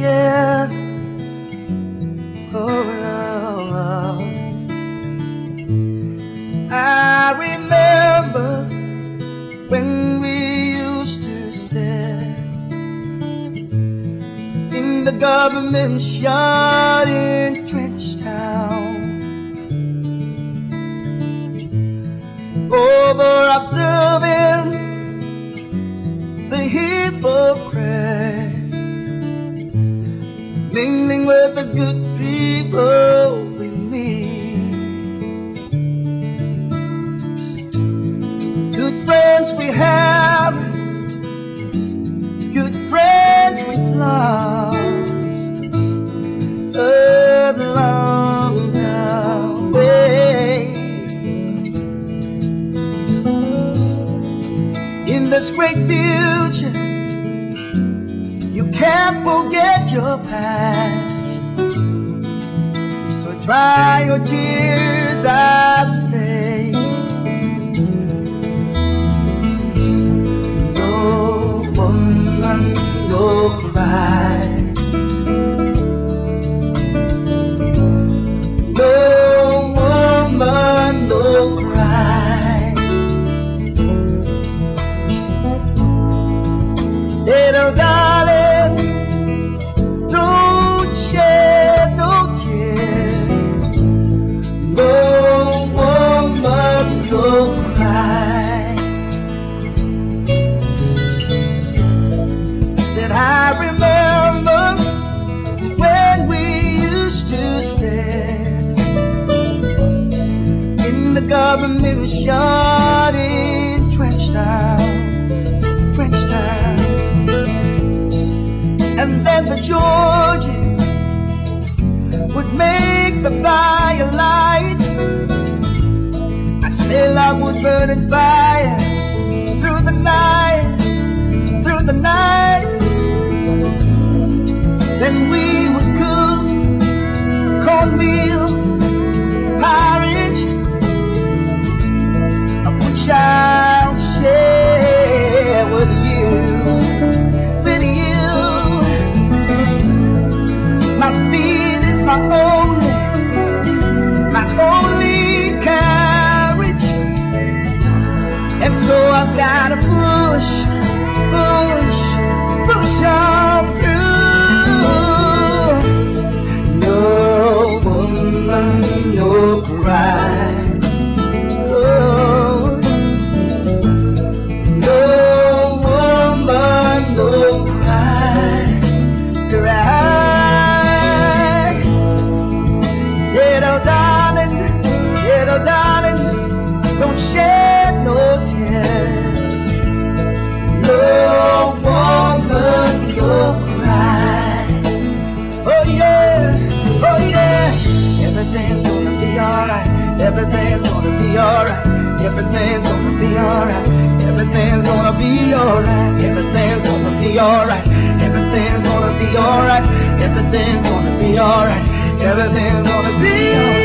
yeah. Oh, oh, oh. I remember when we used to sit in the government yard in Trench Town. Over observing we meet. Good friends we have, good friends we've lost along the way. In this great future, you can't forget your past. Dry your tears, I say. In the government yard in Trench Town, Trench Town. And then the Georgie would make the fire lights. I said I would burn and fire through the nights, through the nights. Then we only, my only carriage, and so I've gotta push, push, push on shed no tears. No woman, no cry. Oh yeah, oh yeah, everything's gonna be alright. Everything's gonna be alright. Everything's gonna be alright. Everything's gonna be alright. Everything's gonna be alright. Everything's gonna be alright. Everything's gonna be alright. Everything's gonna be alright.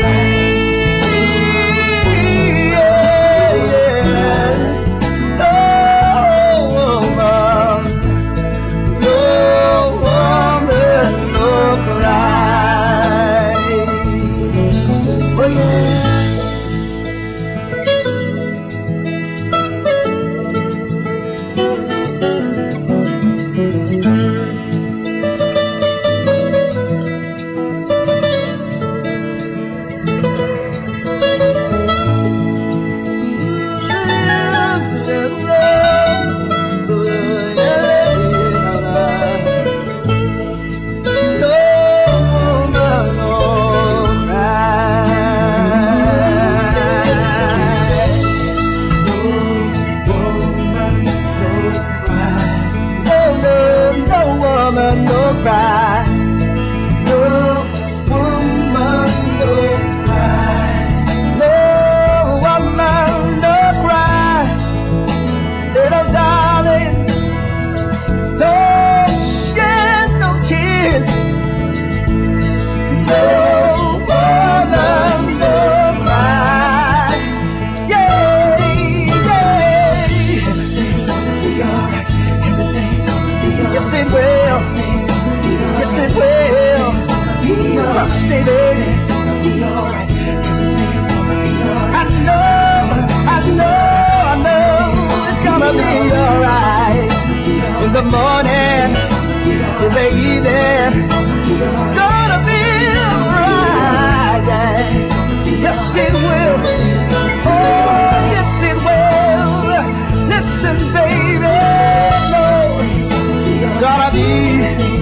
No cry. morning, baby. Gonna be alright. Yes, it will. Oh, yes, it will. Listen, baby. No, gonna be.